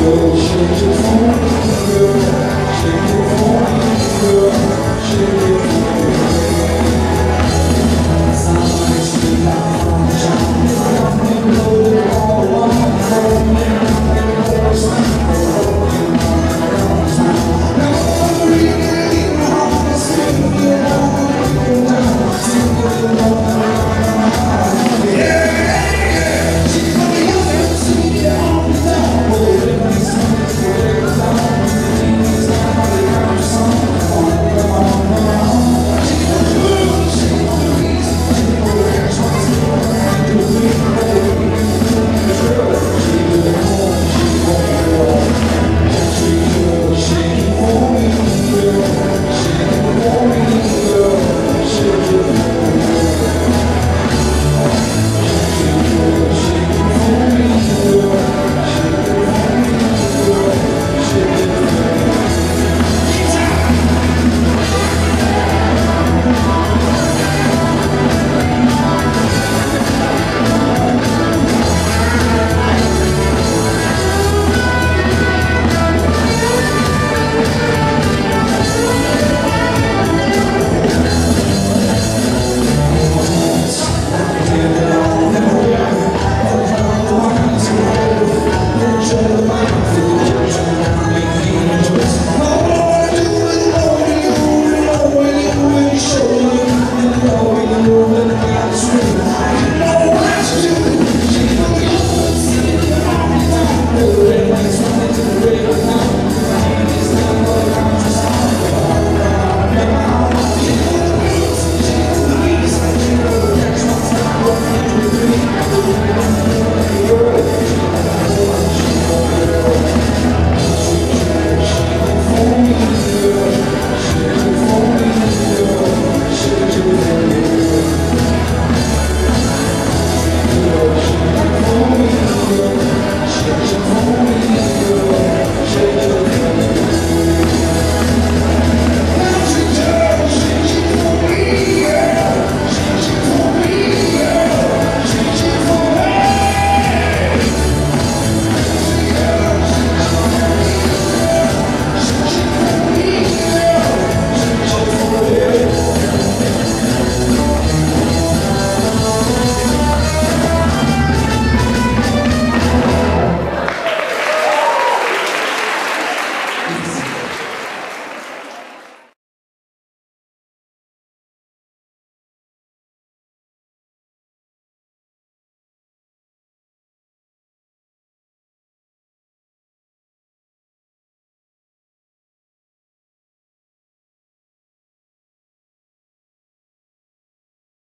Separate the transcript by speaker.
Speaker 1: Shake your phone, girl. Shake your phone, girl.